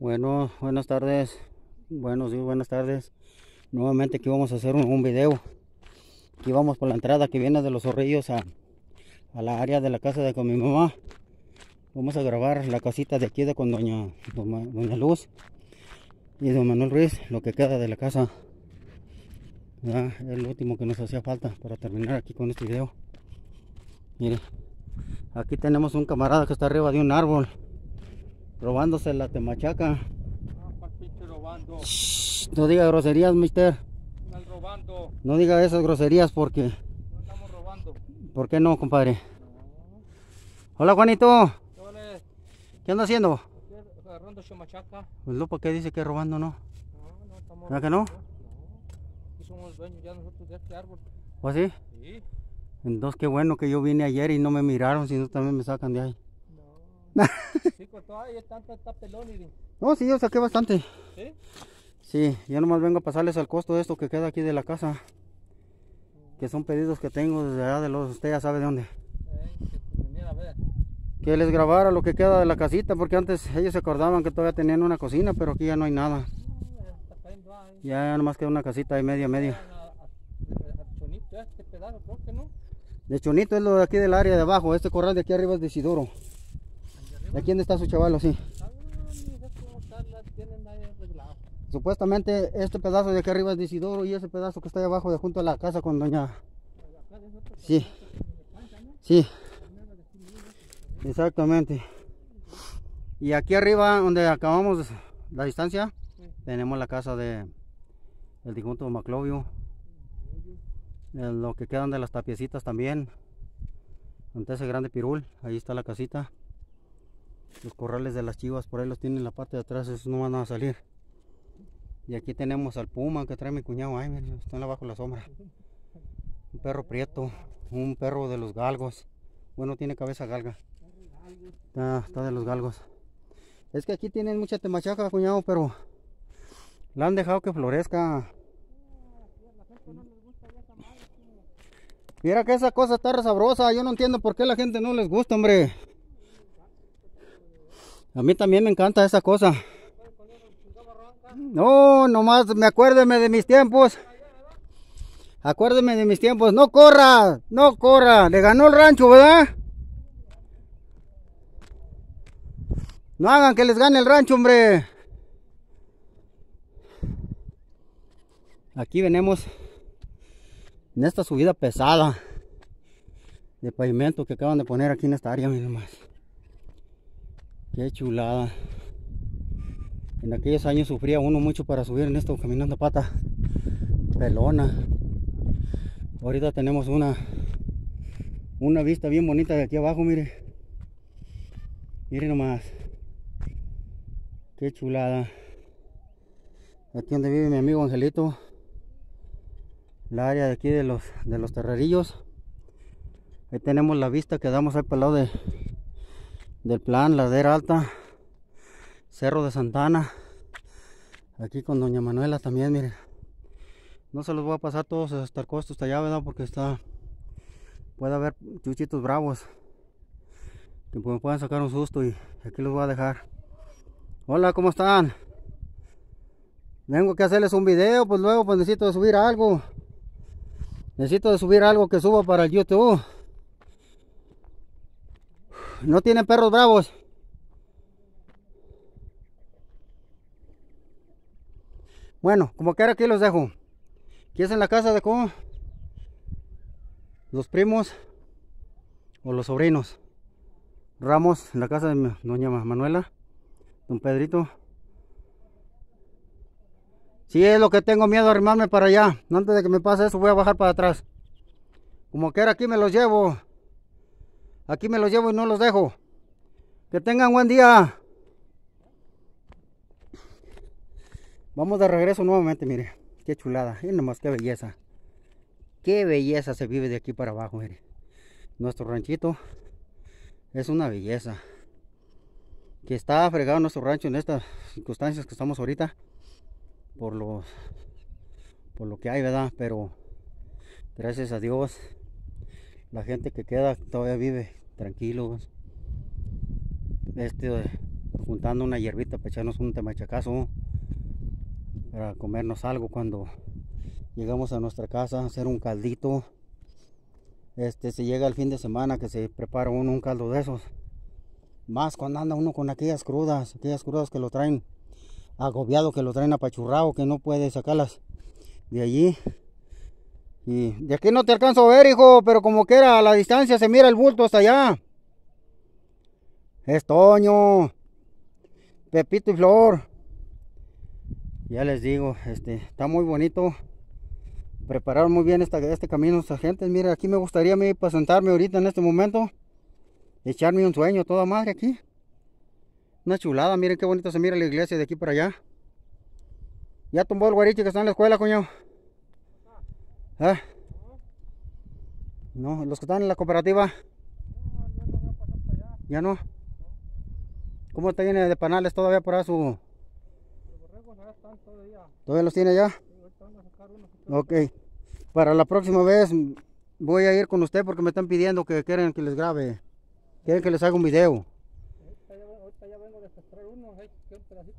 Bueno, buenas tardes. Buenos días, buenas tardes. Nuevamente aquí vamos a hacer un, video. Aquí vamos por la entrada que viene de los zorrillos a, a la área de la casa de con mi mamá. Vamos a grabar la casita de aquí de con doña, doña, Luz y don Manuel Ruiz, lo que queda de la casa. Es lo último que nos hacía falta para terminar aquí con este video. Mire, aquí tenemos un camarada que está arriba de un árbol robándose la temachaca. Ah, robando. Shh, no diga groserías, mister. Robando. No diga esas groserías porque... No estamos robando. ¿Por qué no, compadre? Hola, Juanito. ¿Qué? ¿Qué anda haciendo? ¿Qué? Agarrando chamachaca. Pues Lupa que dice que robando, ¿no? No, no estamos ¿Verdad que no? No. Aquí somos dueños ya nosotros de este árbol. ¿O así? Sí. Entonces qué bueno que yo vine ayer y no me miraron, si no también me sacan de ahí. No. sí, todo ahí está, está pelón y... No, sí, yo saqué bastante. ¿Sí? Sí, yo nomás vengo a pasarles el costo de esto que queda aquí de la casa. Que son pedidos que tengo desde allá de los... Usted ya sabe de dónde. Eh, que ver. Que les grabara lo que queda de la casita, porque antes ellos se acordaban que todavía tenían una cocina, pero aquí ya no hay nada. Ah, Está cayendo ahí. Ya nomás queda una casita ahí media media. Este. De Chonito es lo de aquí del área de abajo. Este corral de aquí arriba es de Isidoro. ¿De quién está su chaval así? Supuestamente este pedazo de aquí arriba es de Isidoro y ese pedazo que está ahí abajo de junto a la casa con doña... Sí, sí, exactamente. Y aquí arriba donde acabamos la distancia, tenemos la casa de el difunto Maclovio. Lo que quedan de las tapiecitas también. Ante ese grande pirul, ahí está la casita. Los corrales de las chivas por ahí los tienen en la parte de atrás, esos no van a salir. Y aquí tenemos al puma que trae mi cuñado, miren, están abajo de la sombra. Un perro prieto, un perro de los galgos. Bueno, tiene cabeza galga. Está, está de los galgos. Es que aquí tienen mucha temachaca, cuñado, pero la han dejado que florezca. Mira que esa cosa está sabrosa. Yo no entiendo por qué la gente no les gusta, hombre. A mí también me encanta esa cosa. No, nomás me acuérdeme de mis tiempos. Acuérdeme de mis tiempos. No corra, no corra. Le ganó el rancho, ¿verdad? No hagan que les gane el rancho, hombre. Aquí venimos en esta subida pesada de pavimento que acaban de poner aquí en esta área, miren nomás. Qué chulada. En aquellos años sufría uno mucho para subir en esto caminando a pata pelona. Ahorita tenemos una una vista bien bonita de aquí abajo, mire. Miren nomás. Qué chulada. Aquí donde vive mi amigo Angelito. La área de aquí de los de los terrerillos. Ahí tenemos la vista que damos ahí para de, del plan, ladera alta, Cerro de Santana. Aquí con doña Manuela también, miren. No se los voy a pasar todos hasta el costo, hasta allá, ¿verdad? Porque está... Puede haber chuchitos bravos. Que me puedan sacar un susto y aquí los voy a dejar. Hola, ¿cómo están? Vengo que hacerles un video, pues luego pues necesito de subir algo. Necesito de subir algo que suba para el YouTube. No tienen perros bravos. Bueno, como quiera aquí los dejo. Aquí es en la casa de cómo los primos o los sobrinos. Ramos, en la casa de doña Manuela, don Pedrito. Sí, es lo que tengo miedo arrimarme para allá. Antes de que me pase eso, voy a bajar para atrás. Como quiera aquí me los llevo. Aquí me los llevo y no los dejo. Que tengan buen día. Vamos de regreso nuevamente, mire. Qué chulada. Y nomás qué belleza. Qué belleza se vive de aquí para abajo, mire. Nuestro ranchito es una belleza. Que está fregado nuestro rancho en estas circunstancias que estamos ahorita. Por los por lo que hay, ¿verdad? Pero gracias a Dios la gente que queda todavía vive tranquilos. Este juntando una hierbita para echarnos un temachacazo para comernos algo cuando llegamos a nuestra casa, hacer un caldito. Este se llega el fin de semana que se prepara uno un caldo de esos. Más cuando anda uno con aquellas crudas, aquellas crudas que lo traen agobiado, que lo traen apachurrado, que no puede sacarlas de allí. Y de aquí no te alcanzo a ver, hijo, pero como que era a la distancia se mira el bulto hasta allá. Es Toño, Pepito y Flor. Ya les digo, este, está muy bonito. Prepararon muy bien esta, este camino esta gente. Mire, aquí me gustaría me, para sentarme ahorita en este momento. Echarme un sueño toda madre aquí. Una chulada, miren qué bonito se mira la iglesia de aquí para allá. Ya tumbó el guariche que está en la escuela, coño. ¿Eh? No, los que están en la cooperativa. Ya no. ¿Cómo está lleno de panales todavía por ahí su... ¿Todavía los tiene ya? Ok. Para la próxima vez voy a ir con usted porque me están pidiendo que quieren que les grabe. Quieren que les haga un video.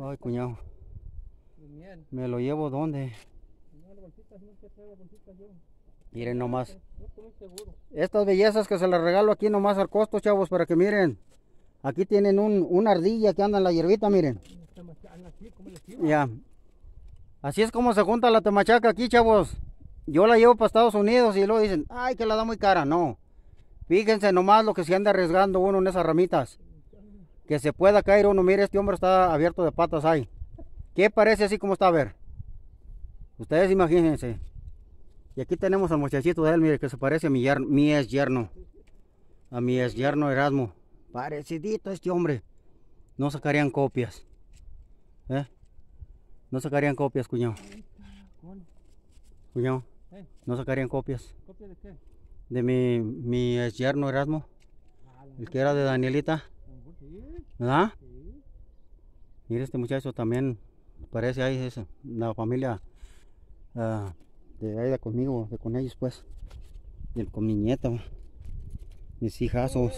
Ay, cuñado. ¿Me lo llevo dónde? Miren nomás. Estas bellezas que se las regalo aquí nomás al costo, chavos, para que miren. Aquí tienen un, una ardilla que anda en la hierbita, miren. Ya. Así es como se junta la temachaca aquí, chavos. Yo la llevo para Estados Unidos y luego dicen, ay, que la da muy cara. No. Fíjense nomás lo que se anda arriesgando uno en esas ramitas. Que se pueda caer uno. Mire, este hombre está abierto de patas ahí. ¿Qué parece así como está a ver? Ustedes imagínense. Y aquí tenemos al muchachito de él, mire, que se parece a mi, yerno, mi ex yerno. A mi ex yerno Erasmo. Parecidito este hombre. No sacarían copias. ¿Eh? No sacarían copias, cuñado. Cuñado. No sacarían copias. ¿Copia de qué? De mi, mi ex yerno Erasmo. El que era de Danielita. ¿Verdad? Mire, este muchacho también parece ahí, es la familia uh, de ahí de conmigo, de con ellos pues. Y con mi nieta, mis hijazos.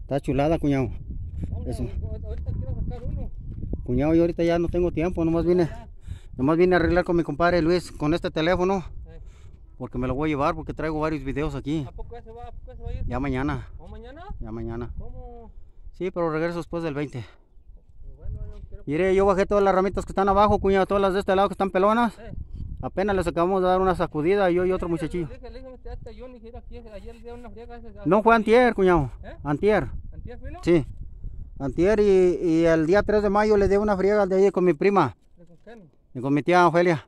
Está chulada, cuñado. Eso. Ahorita quiero sacar uno. Cuñado, yo ahorita ya no tengo tiempo, nomás vine, nomás vine a arreglar con mi compadre Luis con este teléfono. Porque me lo voy a llevar porque traigo varios videos aquí. ¿A poco ya se va, a poco ya se va a ir? Ya mañana, ¿O mañana? ya mañana. ¿Cómo? Sí, pero regreso después del 20. Pues bueno, yo quiero... Mire, yo bajé todas las ramitas que están abajo, cuñado, todas las de este lado que están pelonas. Eh. Apenas les acabamos de dar una sacudida, yo y otro muchachillo. Le le le ese- No fue antier, cuñado. ¿Eh? Antier. ¿Antier fue, no? Sí. Antier y, y el día 3 de mayo le di una friega de ahí con mi prima ¿De con y con mi tía Ofelia.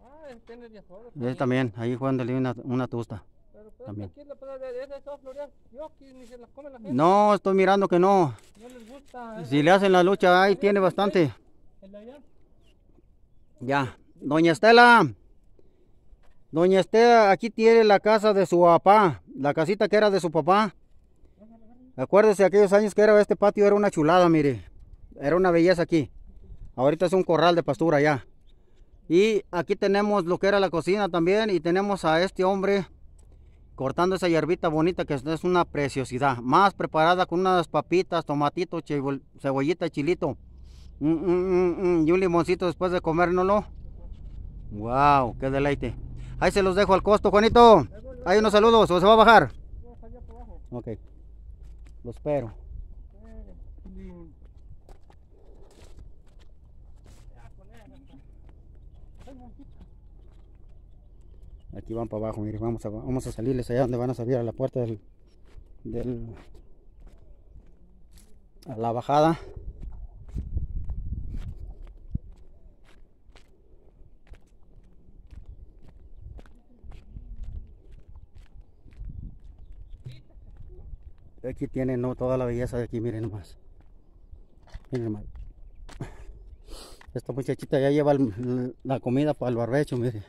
Ah, él solos. Él también, ahí jugándole una, una tusta. Pero pues también. aquí la pero de, de esas dos flores, yo aquí ni se las come la gente. No, estoy mirando que no. No les gusta. ¿eh? Si le hacen la lucha, ahí tiene bastante. ¿El de allá? Ya. Doña Estela. Doña Estela, aquí tiene la casa de su papá. La casita que era de su papá. Acuérdese aquellos años que era este patio, era una chulada, mire. Era una belleza aquí. Ahorita es un corral de pastura ya. Y aquí tenemos lo que era la cocina también. Y tenemos a este hombre cortando esa hierbita bonita que es una preciosidad. Más preparada con unas papitas, tomatitos, cebollita chilito. Mm, mm, mm, y un limoncito después de comérnoslo. Wow, qué deleite. Ahí se los dejo al costo, Juanito. Hay unos saludos, o se va a bajar. Ok. Lo espero. Aquí van para abajo, mire, vamos a, vamos a salirles allá donde van a salir a la puerta del, del a la bajada. Aquí tienen ¿no? toda la belleza de aquí, miren nomás. Miren nomás. Esta muchachita ya lleva el- la comida para el barbecho, mire.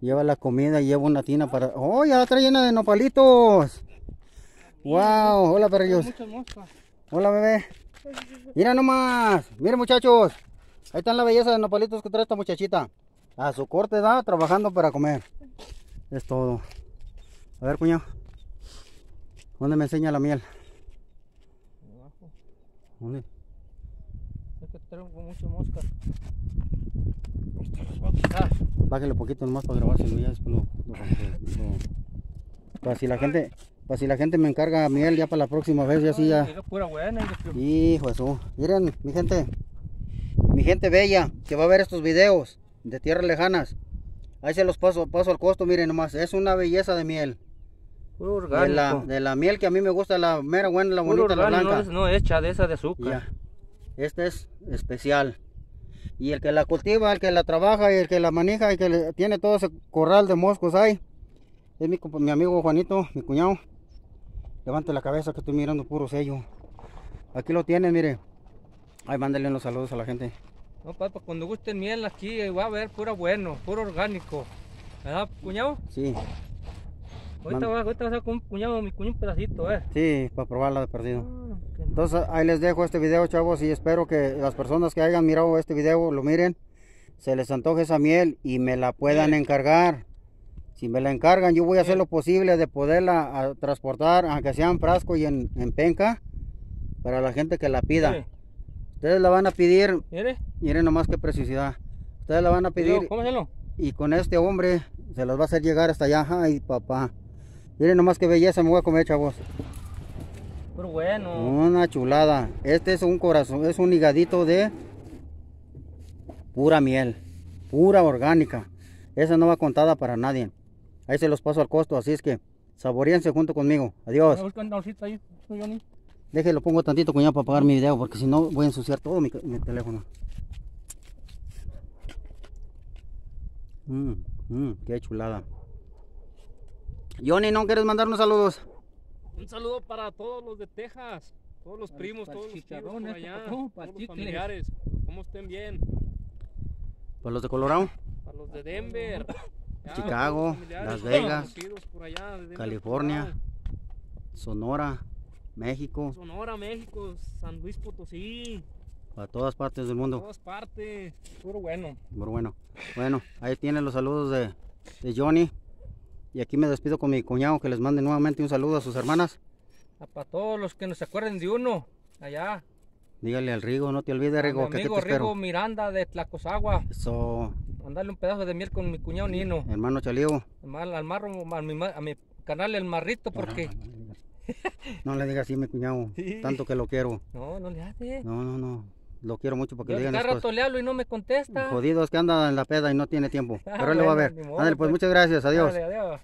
Lleva la comida y lleva una tina para... ¡Oh, ya la trae llena de nopalitos! ¡Wow! Hola, perrillos. Hola, bebé. Mira nomás. Miren, muchachos. Ahí están la belleza de nopalitos que trae esta muchachita. A su corte edad, trabajando para comer. Es todo. A ver, cuñado. ¿Dónde me enseña la miel? Abajo. ¿Dónde? traigo muchas moscas. Ahorita los voy a quitar. Bájale un poquito nomás para grabar, si no ya después lo, lo- lo- Para si la gente, para si la gente me encarga miel ya para la próxima vez, ya así ya. Pura buena. Hijo de su. Miren, mi gente, mi gente bella que va a ver estos videos de tierras lejanas. Ahí se los paso, paso al costo, miren nomás, es una belleza de miel. Puro De la, de la miel que a mí me gusta, la mera buena, la Puro bonita, la orgánico, blanca. no, no hecha de esa de azúcar. Ya. Este es especial. Y el que la cultiva, el que la trabaja y el que la maneja y que le- tiene todo ese corral de moscos ahí, es mi, mi amigo Juanito, mi cuñado. Levante la cabeza que estoy mirando puro sello. Aquí lo tienen, mire. Ay, mándale los saludos a la gente. No, papá, cuando gusten miel aquí va a haber pura bueno, puro orgánico. ¿Verdad, cuñado? Sí, Ahorita, va, ahorita vas a con un cuñado, mi cuñado un pedacito, eh. sí, para probarla de perdido. Ah. Entonces ahí les dejo este video chavos y espero que las personas que hayan mirado este video lo miren, se les antoje esa miel y me la puedan encargar. Si me la encargan yo voy a hacer lo posible de poderla a, transportar, aunque sea en frasco y en, en penca, para la gente que la pida. Sí. Ustedes la van a pedir, Mire, miren nomás qué preciosidad. Ustedes la van a pedir ¿cómo y con este hombre se los va a hacer llegar hasta allá. Ay papá, miren nomás qué belleza me voy a comer chavos. Puro bueno. Una chulada. Este es un corazón, es un higadito de pura miel, pura orgánica. Esa no va contada para nadie. Ahí se los paso al costo, así es que saboríense junto conmigo. Adiós. Déjenlo pongo tantito cuñado para apagar mi video porque si no voy a ensuciar todo mi, mi teléfono. Mm, mm, qué chulada. Johnny, ¿no quieres mandarnos saludos? Un saludo para todos los de Texas, todos los Para- primos, para todos los chicharrón, por allá, patrón, para todos los familiares, como estén bien, Para los de Colorado, para los de Denver, ya, Chicago, Las Vegas, conocidos por allá, de Denver, California. Colorado, Sonora, México, Sonora, México, San Luis Potosí, para todas partes del mundo. todas partes, puro bueno. Muy bueno. Bueno, ahí tienen los saludos de, de Johnny. Y aquí me despido con mi cuñado que les mande nuevamente un saludo a sus hermanas. Ah, Para todos los que nos acuerden de uno, allá, Dígale al Rigo, no te olvides, a mi Rigo, que aquí te amigo espero. Rigo Miranda de Tlacosagua, Eso, mandarle un pedazo de miel con mi cuñado Nino, hermano Chalío. al, al marro, a mi, a canal El Marrito, porque... No le digas así, mi cuñado. Sí. Tanto que lo quiero. No, no le hace. No, no, no. Lo quiero mucho porque le digan cada rato le hablo y no me contesta. Jodido es que anda en la peda y no tiene tiempo. Ah, Pero él lo va a ver. Ándale, pues pues. muchas gracias. Adiós. Dale, adiós.